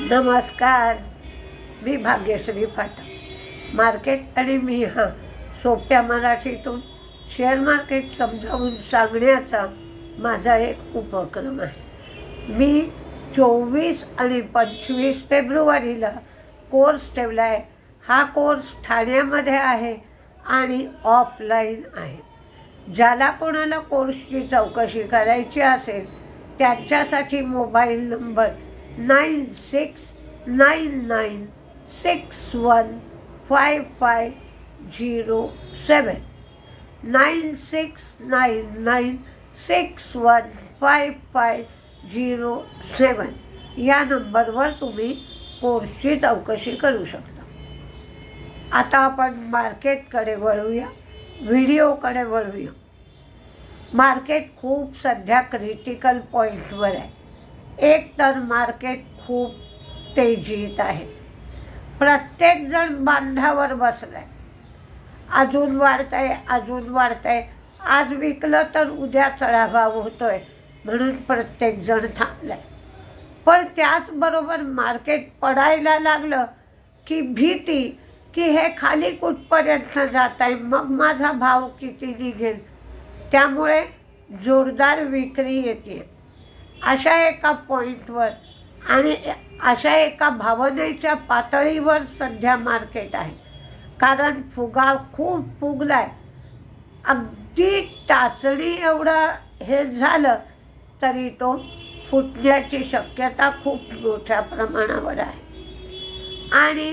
नमस्कार. मी भाग्यश्री फाटा मार्केट आणि मी हा सोप्या मराठीतून शेअर मार्केट समजावून सांगण्याचा माझा एक उपक्रम आहे. मी चोवीस आणि पंचवीस फेब्रुवारीला कोर्स ठेवला आहे हा कोर्स ठाण्यामध्ये आहे आणि ऑफलाईन आहे. ज्याला कोणाला कोर्सची चौकशी करायची असेल त्यांच्यासाठी mobile number nine six nine nine six one five five zero seven. Nine six nine nine six one five five zero seven. या नंबरवर तुम्ही कोर्सची चौकशी करू शकता. आता आपण मार्केटकडे वळूया व्हिडिओकडे वळूया. मार्केट खूप सध्या क्रिटिकल पॉईंटवर आहे. एक तर मार्केट खूप तेजीत आहे. प्रत्येकजण बांधावर बसलाय. अजून वाढतंय अजून वाढतंय. आज विकलं तर उद्या चढाभाव होतोय म्हणून प्रत्येकजण थांबलाय. पण त्याचबरोबर मार्केट पडायला लागलं की भीती की हे खाली कुठपर्यंत जात आहे मग माझा भाव किती निघेल? त्यामुळे जोरदार विक्री येते अशा एका पॉईंटवर आणि अशा एका भावनेच्या पातळीवर सध्या मार्केट आहे. कारण फुगा खूप फुगलाय. अगदी टाचणी एवढं हे झालं तरी तो फुटण्याची शक्यता खूप मोठ्या प्रमाणावर आहे. आणि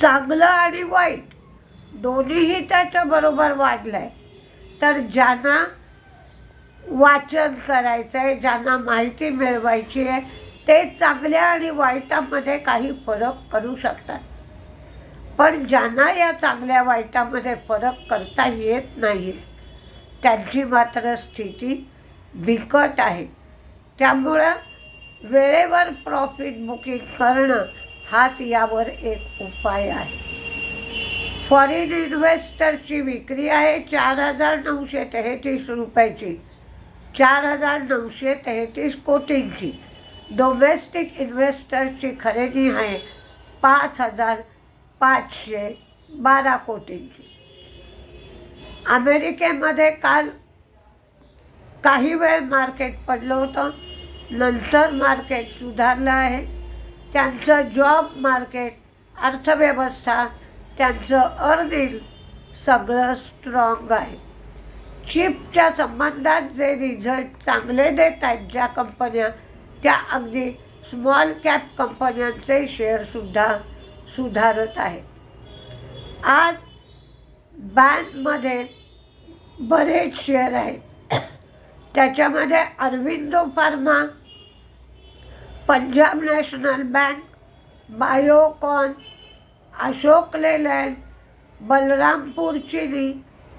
चांगलं आणि वाईट दोन्हीही त्याच्याबरोबर वाढलं आहे तर ज्यांना वाचन करायचं आहे ज्यांना माहिती मिळवायची आहे ते चांगल्या आणि वाईटामध्ये काही फरक करू शकतात. पण ज्यांना या चांगल्या वाईटामध्ये फरक करता येत नाही त्यांची मात्र स्थिती बिकट आहे. त्यामुळं वेळेवर प्रॉफिट बुकिंग करणं हाच यावर एक उपाय आहे. फॉरेन इन्व्हेस्टरची विक्री आहे चार हजार नऊशे तेहतीस रुपयाची. चार हजार नऊशे तेहतीस कोटींची. डोमेस्टिक इन्व्हेस्टरची खरेदी आहे पाच हजार पाचशे बारा कोटींची. अमेरिकेमध्ये काल काही वेळ मार्केट पडलं होतं. नंतर मार्केट सुधारलं आहे. त्यांचं जॉब मार्केट अर्थव्यवस्था त्यांचं अर्निंग सगळं स्ट्रॉंग आहे. चिपच्या संबंधात जे रिझल्ट चांगले देत आहेत ज्या कंपन्या त्या अगदी स्मॉल कॅप कंपन्यांचे शेअरसुद्धा सुधारत आहेत. आज बँकमध्ये बरेच शेअर आहेत. त्याच्यामध्ये Aurobindo pharma Punjab national bank Biocon Ashok Leyland Balrampur Chini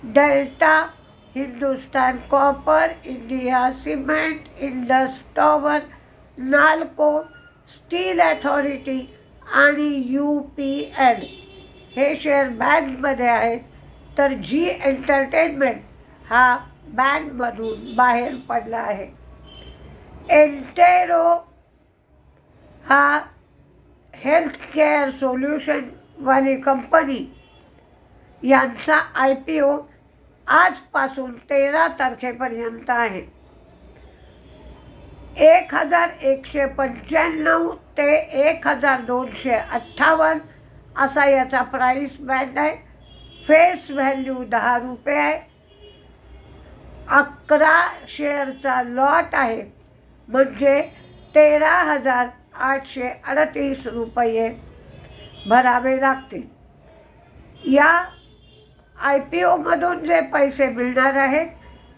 Delta Hindustan copper India cement Indus tower NALCO steel authority आणि यू पी एल. हे शेअर बँकमध्ये आहेत. तर जी एंटरटेनमेंट हा बँकमधून बाहेर पडला आहे. एंटेरो हा हेल्थ केअर सोल्युशनवाली कंपनी यांचा आय पी ओ आजपासून तेरा तारखेपर्यंत आहे. एक हजार एकशे पंच्याण्णव ते एक हजार दोनशे अठ्ठावन्न असा याचा प्राईस बँड आहे. फेस व्हॅल्यू दहा रुपये आहे. अकरा शेअरचा लॉट आहे. म्हणजे तेरा हजार आठशे अडतीस रुपये भरावे लागतील. या आय पी ओमधून जे पैसे मिळणार आहेत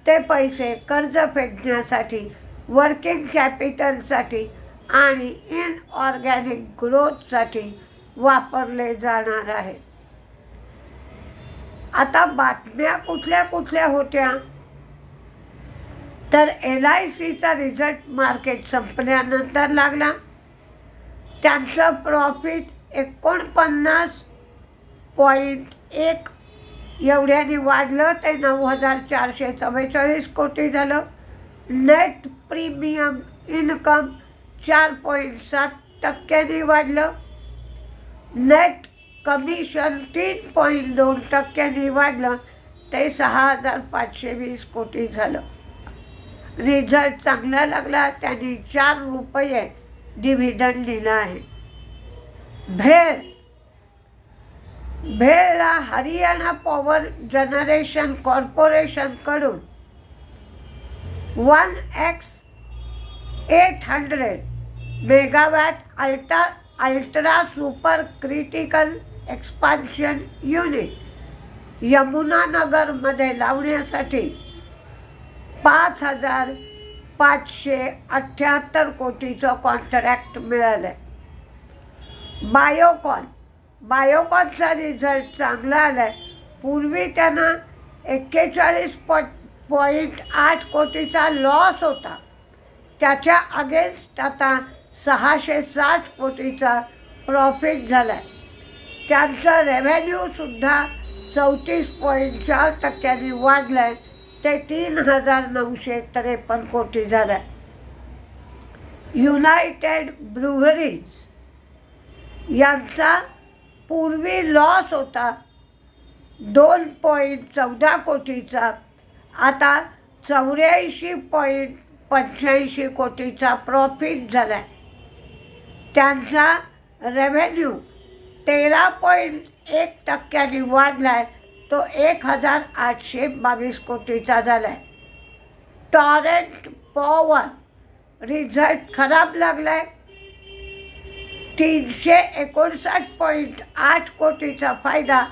ते पैसे कर्ज फेडण्यासाठी वर्किंग कॅपिटलसाठी आणि इनऑर्गॅनिक ग्रोथसाठी वापरले जाणार आहेत. आता बातम्या कुठल्या कुठल्या होत्या? तर एल आय सीचा रिझल्ट मार्केट संपल्यानंतर लागला. त्यांचं प्रॉफिट एकोणपन्नास पॉईंट एक एवढ्याने वाढलं ते नऊ हजार चारशे चव्वेचाळीस कोटी झालं. नेट प्रीमियम इन्कम चार पॉईंट सात टक्क्यांनी वाढलं. नेट कमिशन तीन पॉईंट दोन टक्क्यांनी वाढलं. ते सहा हजार पाचशे वीस कोटी झालं. रिझल्ट चांगला लागला. त्यांनी चार रुपये डिव्हिडंड दिला आहे. भेळ भेळला Haryana power generation कॉर्पोरेशनकडून one X eight hundred megawatt ultra ultra super critical expansion unit यमुनानगरमध्ये लावण्यासाठी पाच हजार पाचशे अठ्ठ्याहत्तर कोटीचं कॉन्ट्रॅक्ट मिळालं आहे बायोकॉन बायोकॉनचा रिझल्ट चांगला आला आहे पूर्वी त्यांना एक्केचाळीस पॉ पॉईंट आठ कोटीचा लॉस होता. त्याच्या अगेन्स्ट आता सहाशे साठ कोटीचा प्रॉफिट झाला आहे त्यांचा रेव्हेन्यूसुद्धा चौतीस पॉईंट चार टक्क्यांनी वाढलं आहे ते तीन हजार नऊशे त्रेपन्न कोटी झालं आहे युनायटेड ब्रुव्हरीज यांचा पूर्वी लॉस होता. दोन पॉईंट चौदा कोटीचा. आता चौऱ्याऐंशी पॉईंट पंच्याऐंशी कोटीचा प्रॉफिट झाला आहे त्यांचा रेव्हेन्यू तेरा पॉईंट एक टक्क्यांनी वाढला आहे तो एक हजार आठशे बावीस कोटीचा झाला आहे टॉरेंट पॉवर रिझल्ट खराब लागला आहे तीनशे एकोणसाठ पॉईंट आठ कोटीचा फायदा.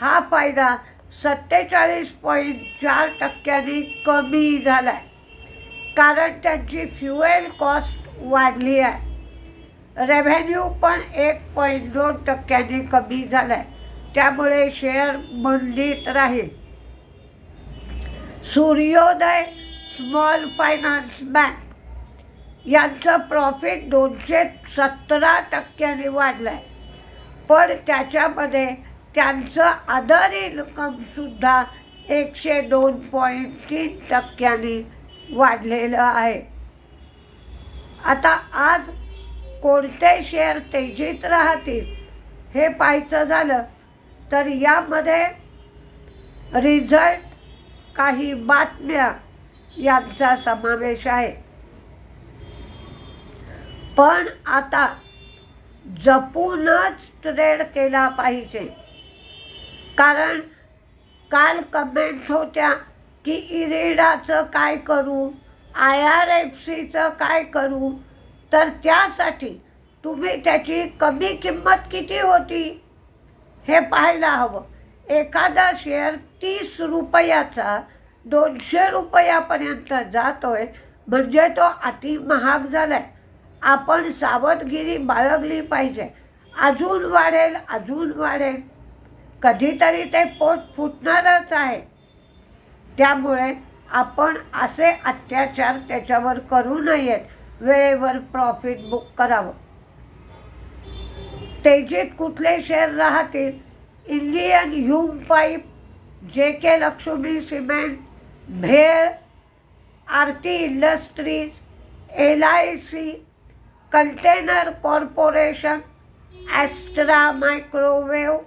हा फायदा सत्तेचाळीस पॉईंट चार टक्क्यांनी कमी झाला आहे कारण त्यांची फ्युएल कॉस्ट वाढली आहे. रेव्हेन्यू पण एक पॉईंट दोन टक्क्यांनी कमी झाला आहे त्यामुळे शेअर मंडीत राहील. सूर्योदय स्मॉल फायनान्स बँक यांचं प्रॉफिट दोनशे सतरा टक्क्यांनी वाढलं आहे पण त्याच्यामध्ये त्यांचं अदर इन्कमसुद्धा एकशे दोन पॉईंट तीन टक्क्यांनी वाढलेलं आहे. आता आज कोणते शेअर तेजीत राहतील हे पाहायचं झालं तर यामध्ये रिझल्ट काही बातम्या यांचा समावेश आहे. पण आता जपूनच ट्रेड केला पाहिजे. कारण काल कमेंट होत्या की इरेडाचं काय करू आय आर एफ सीचं काय करू? तर त्यासाठी तुम्ही त्याची कमी किंमत किती होती? हे पाहायला हवं. एखादा शेअर तीस रुपयाचा दोनशे रुपयापर्यंत जातोय. म्हणजे तो अति महाग झालाय. आपण सावधगिरी बाळगली पाहिजे. अजून वाढेल अजून वाढेल. कधीतरी ते पोट फुटणारच आहे. त्यामुळे आपण असे अत्याचार त्याच्यावर करू नयेत. वेळेवर प्रॉफिट बुक करावं. तेजीत कुठले शेअर राहतील? Indian Hume pipe J K Lakshmi cement bhel Aarti industries L I C container corporation Astra microwave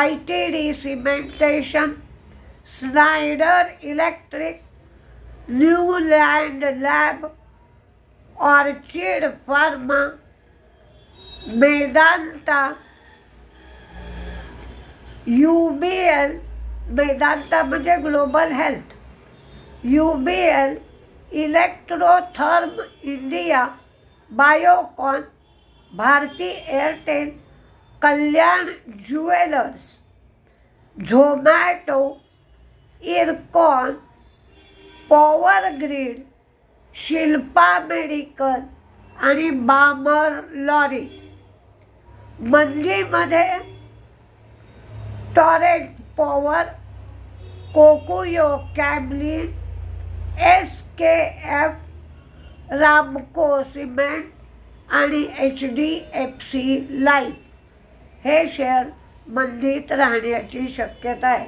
I T D cementation Schneider electric Neuland lab Orchid pharma Medanta U B L Medanta म्हणजे global health U B L Electrotherm India Biocon Bharti Airtel Kalyan jewellers Zomato Ircon power grid Shilpa medical आणि Balmer Lawrie. मंदीमध्ये Torrent power Kokuyo Camlin S K F Ramco cement आणि H D F C life हे share मंदीत राहण्याची शक्यता आहे.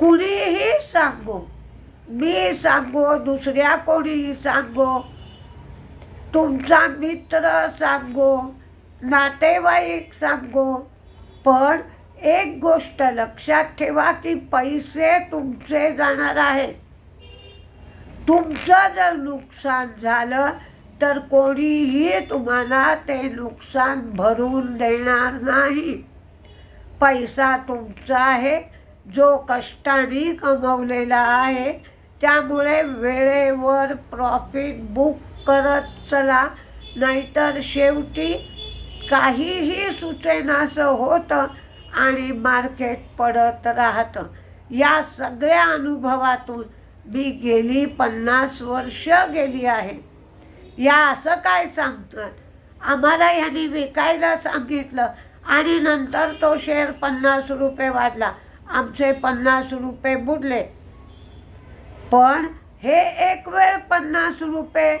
कुणीही सांगो मी सांगो दुसऱ्या कोणीही सांगो तुमचा मित्र सांगो नातेवाईक सांगो पण एक गोष्ट लक्षात ठेवा की पैसे तुमचे जाणार आहेत. तुमचं जर नुकसान झालं तर कोणीही तुम्हाला ते नुकसान भरून देणार नाही. पैसा तुमचा आहे जो कष्टाने कमवलेला आहे त्यामुळे वेळेवर प्रॉफिट बुक करत चला. नाहीतर शेवटी काहीही सुचेनासं होतं आणि मार्केट पडत राहतं. या सगळ्या अनुभवातून मी गेली पन्नास वर्ष गेली आहे. या असं काय सांगतात? आम्हाला यांनी विकायला सांगितलं आणि नंतर तो शेअर पन्नास रुपये वाढला. आमचे पन्नास रुपये बुडले. पण हे एक वेळ पन्नास रुपये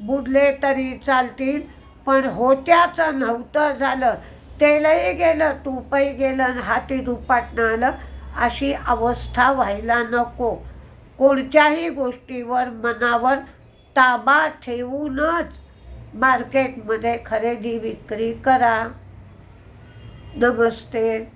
बुडले तरी चालतील पण होत्याचं नव्हतं झालं. तेलही गेलं तूपही गेलं आणि हाती दुपाटणं आलं. अशी अवस्था व्हायला नको. कोणत्याही गोष्टीवर मनावर ताबा ठेवूनच मार्केटमध्ये खरेदी विक्री करा. नमस्ते.